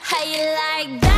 how you like that?